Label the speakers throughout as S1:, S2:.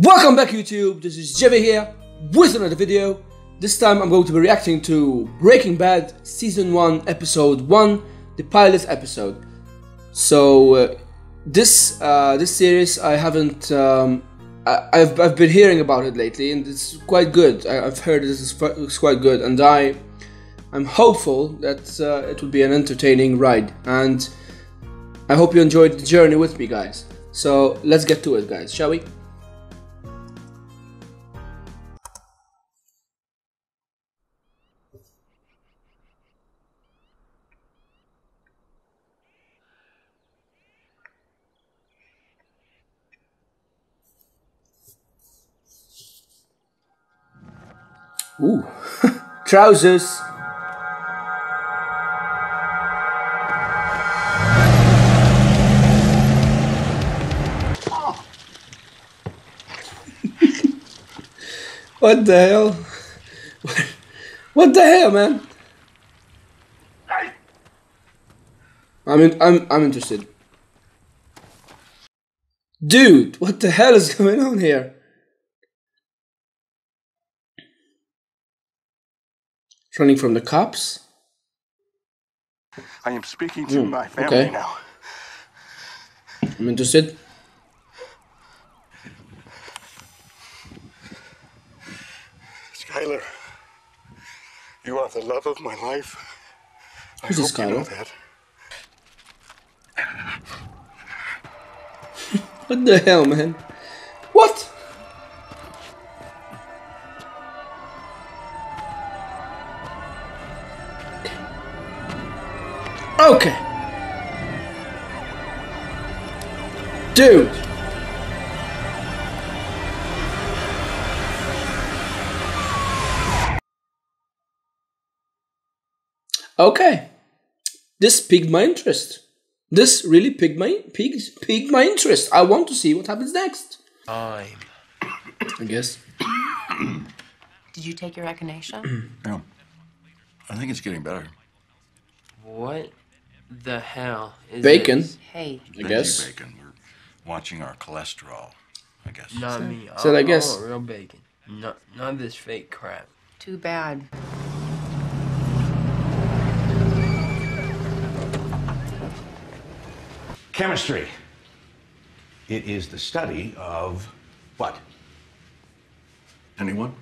S1: Welcome back YouTube, this is Jevvy here with another video. This time I'm going to be reacting to Breaking Bad Season 1 Episode 1, the pilot episode. So uh, this uh, this series I haven't, um, I, have I've been hearing about it lately and it's quite good. I, have heard this is quite good and I, I'm hopeful that uh, it will be an entertaining ride and I hope you enjoyed the journey with me guys. So let's get to it guys, shall we? Ooh, trousers. what the hell? What the hell, man? I'm in, I'm I'm interested. Dude, what the hell is going on here? Running from the cops?
S2: I am speaking to mm, my family okay. now.
S1: I'm interested.
S2: Skyler, you are the love of my life.
S1: Who's this Skyler? You know that. what the hell, man? Okay. Dude. Okay. This piqued my interest. This really piqued my piqued, piqued my interest. I want to see what happens next.
S3: I'm.
S1: I guess.
S4: Did you take your echinacea?
S2: no. I think it's getting better.
S3: What the hell is
S1: bacon?
S3: This?
S4: Hey,
S1: I guess
S2: bacon. We're watching our cholesterol. I guess.
S3: Not me.
S1: So I, I guess
S3: I real bacon. Not not this fake crap.
S4: Too bad.
S5: Chemistry. It is the study of what?
S2: Anyone?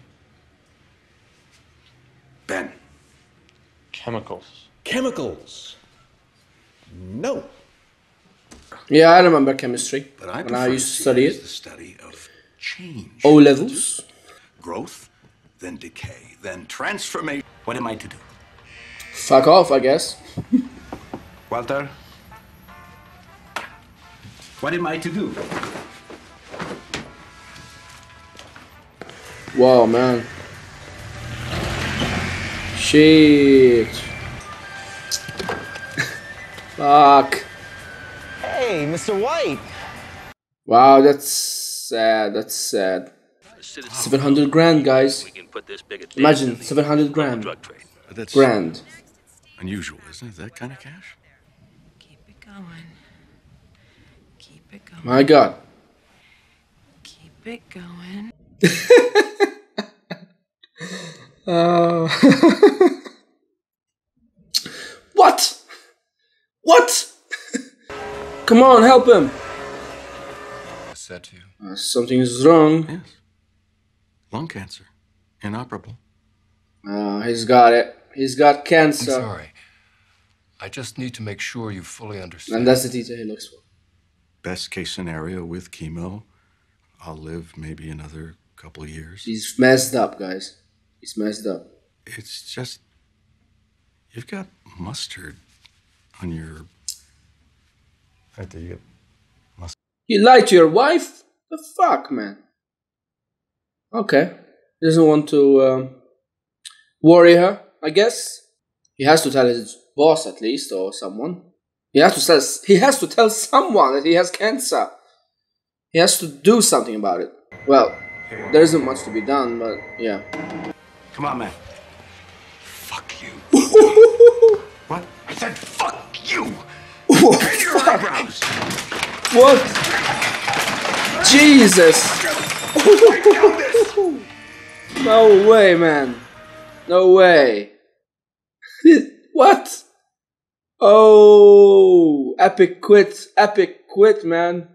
S2: Ben.
S3: Chemicals.
S5: Chemicals. No.
S1: Yeah, I remember chemistry.
S2: But I
S1: when I used to study it.
S2: The study of change.
S1: O levels.
S2: Growth, then decay, then transformation. What am I to do?
S1: Fuck off, I guess.
S2: Walter. What am I to do?
S1: Wow, man. Shit. Fuck.
S6: Hey, Mr. White.
S1: Wow, that's sad. That's sad. 700 grand, guys. Imagine 700 grand.
S2: That's
S1: grand.
S2: Unusual, isn't it? That kind of cash?
S4: Keep it going. Keep it going.
S1: My God.
S4: Keep it going.
S1: uh. what? What? Come on, help him.
S2: I said to you.
S1: Uh, something is wrong.
S2: Yes. Lung cancer. Inoperable.
S1: Oh, he's got it. He's got cancer.
S7: I'm sorry. I just need to make sure you fully understand.
S1: And that's the detail he looks for.
S2: Best case scenario with chemo, I'll live maybe another couple years.
S1: He's messed up, guys. He's messed up.
S2: It's just you've got mustard on your right there. You get mustard.
S1: You lied to your wife? The fuck, man. Okay, he doesn't want to um, worry her. I guess he has to tell his boss at least or someone. He has to tell. He has to tell someone that he has cancer. He has to do something about it. Well, there isn't much to be done, but yeah.
S5: Come on, man.
S2: Fuck you.
S5: what? I said fuck you.
S1: What? What? Jesus. No way, man. No way. what? Oh, epic quit. Epic quit, man.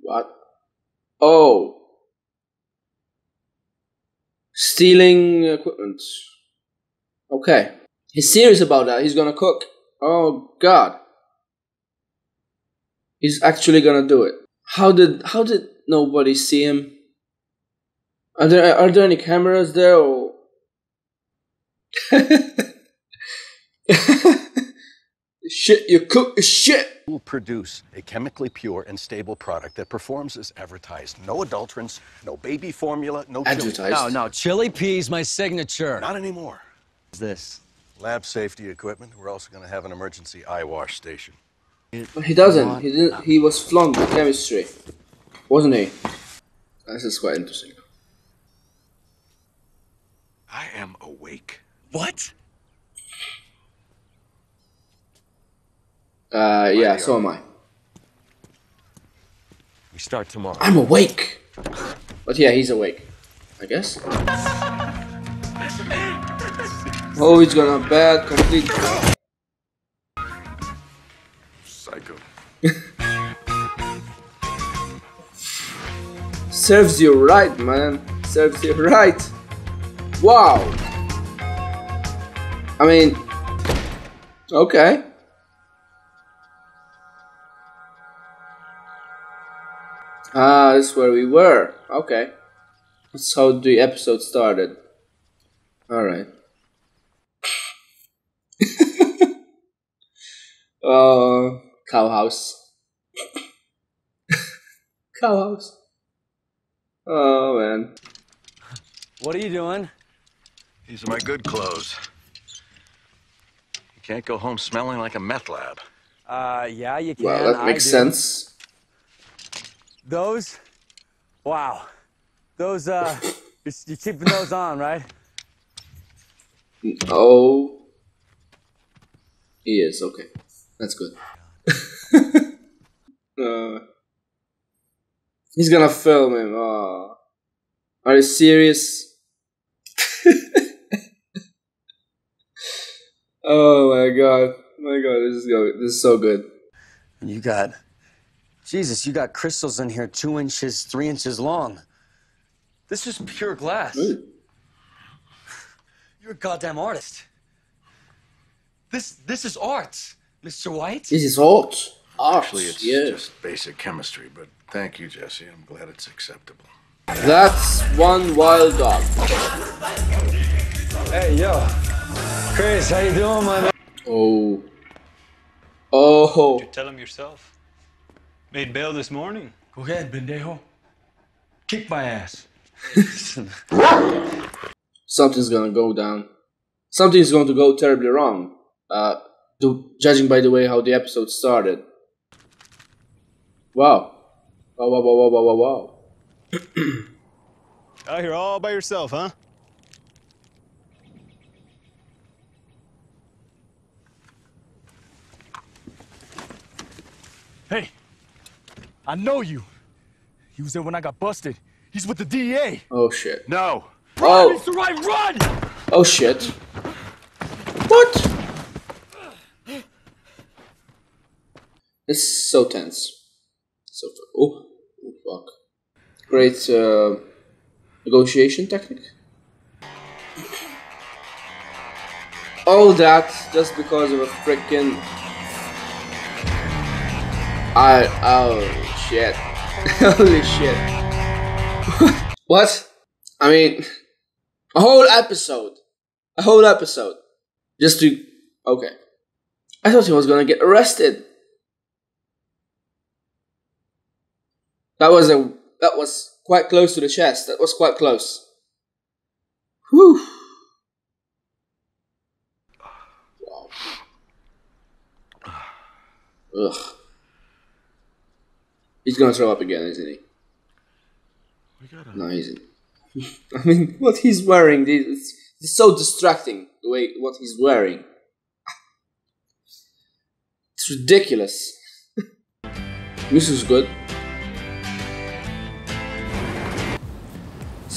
S1: What? Oh. Stealing equipment. Okay. He's serious about that. He's gonna cook. Oh god. He's actually gonna do it. How did how did nobody see him? Are there are there any cameras there or Shit you cook is shit
S2: will produce a chemically pure and stable product that performs as advertised. No adulterants, no baby formula, no chili.
S1: advertised.
S8: No, no, chili peas, my signature.
S2: Not anymore.
S8: What's this?
S2: Lab safety equipment. We're also going to have an emergency eye wash station.
S1: But he doesn't. He didn't he was flunked in chemistry. Wasn't he? This is quite interesting.
S2: I am awake.
S8: What?
S1: Uh yeah, so am I.
S8: We start tomorrow.
S1: I'm awake. But yeah, he's awake. I guess. Oh, he's gonna bad complete.
S2: Psycho.
S1: Serves you right, man. Serves you right. Wow. I mean, okay. Ah, that's where we were. Okay. That's how the episode started. Alright. Uh, cow house. cow house. Oh man.
S8: What are you doing?
S2: These are my good clothes. You can't go home smelling like a meth lab.
S8: Uh, yeah, you can.
S1: Well, that makes
S8: do.
S1: sense.
S8: Those? Wow. Those, uh, you're, you're keeping those on, right?
S1: Oh. He is, okay. That's good. uh, he's gonna film him. Oh. Are you serious? oh my god. My god, this is go this is so good.
S8: You got, Jesus, you got crystals in here two inches, three inches long. This is pure glass.
S1: Ooh.
S8: You're a goddamn artist. This, this is art, Mr. White.
S1: This is hot. Art.
S2: Actually, it's
S1: yeah.
S2: just basic chemistry, but thank you, Jesse. I'm glad it's acceptable.
S1: That's one wild dog.
S8: Hey, yo. Chris, how you doing, my man?
S1: Oh. Oh.
S9: you Tell him yourself. Made bail this morning.
S8: Go ahead, Bendejo. Kick my ass.
S1: something's gonna go down. Something's going to go terribly wrong. Uh, do, judging by the way how the episode started. Wow. Wow, wow, wow, wow, wow, wow, wow.
S9: Out here all by yourself, huh?
S10: Hey, I know you. He was there when I got busted. He's with the DEA.
S1: Oh shit.
S2: No!
S1: Oh,
S10: It's the run!
S1: oh shit. What? Is so tense. So, oh, oh fuck. Great uh, negotiation technique. All that just because of a freaking. I oh shit! Holy shit! what? I mean, a whole episode, a whole episode, just to okay. I thought he was gonna get arrested. That was a that was quite close to the chest. That was quite close. Whew. Wow. Ugh. He's gonna throw up again, isn't he? No, he isn't. I mean, what he's wearing, it's, it's so distracting. The way what he's wearing, it's ridiculous. this is good.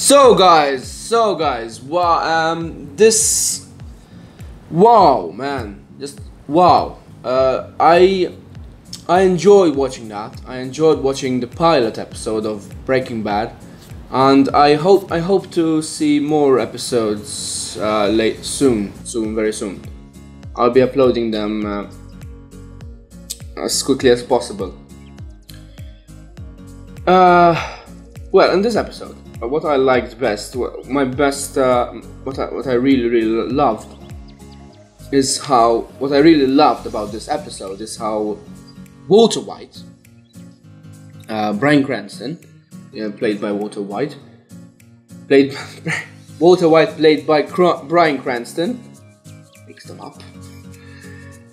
S1: So guys, so guys, wow, um, this, wow, man, just wow. Uh, I, I enjoyed watching that. I enjoyed watching the pilot episode of Breaking Bad, and I hope I hope to see more episodes uh, late soon, soon, very soon. I'll be uploading them uh, as quickly as possible. Uh, well, in this episode, what I liked best, my best, uh, what I what I really really loved, is how what I really loved about this episode is how Walter White, uh, Bryan Cranston, played by Walter White, played Walter White played by Cr- Bryan Cranston, mixed them up.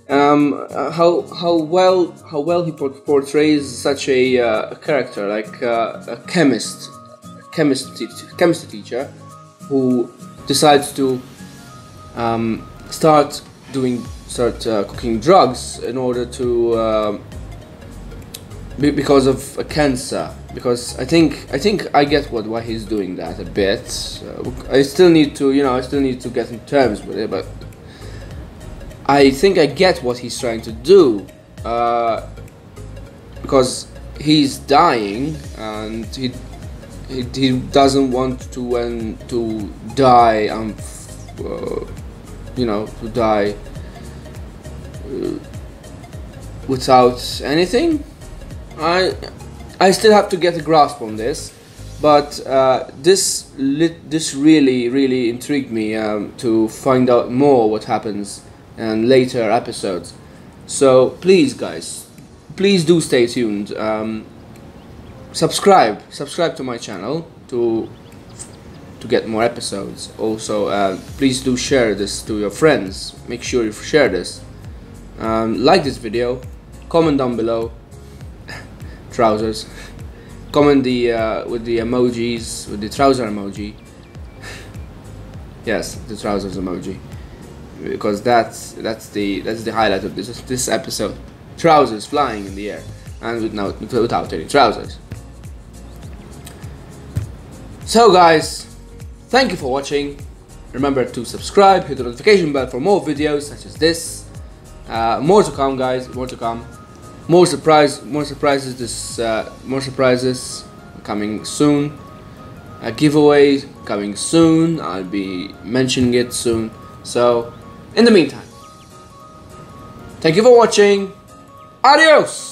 S1: Um, uh, how how well how well he portrays such a, uh, a character like uh, a chemist, a chemist chemistry teacher, who decides to um, start doing start uh, cooking drugs in order to uh, be- because of a cancer. Because I think I think I get what why he's doing that a bit. Uh, I still need to you know I still need to get in terms with it, but I think I get what he's trying to do uh, because he's dying and he, he he doesn't want to um, to die um uh, you know to die uh, without anything. I I still have to get a grasp on this, but uh, this lit, this really really intrigued me um, to find out more what happens and later episodes. So please, guys, please do stay tuned. Um, subscribe, subscribe to my channel to to get more episodes. Also, uh, please do share this to your friends. Make sure you share this. Um, like this video, comment down below. trousers. Comment the uh, with the emojis with the trouser emoji. yes, the trousers emoji because that's that's the that's the highlight of this this episode. Trousers flying in the air and with no, without any trousers. So guys, thank you for watching. Remember to subscribe, hit the notification bell for more videos such as this. Uh, more to come, guys. More to come. More surprise, more surprises. This, uh, more surprises coming soon. A giveaway coming soon. I'll be mentioning it soon. So in the meantime, thank you for watching. Adios!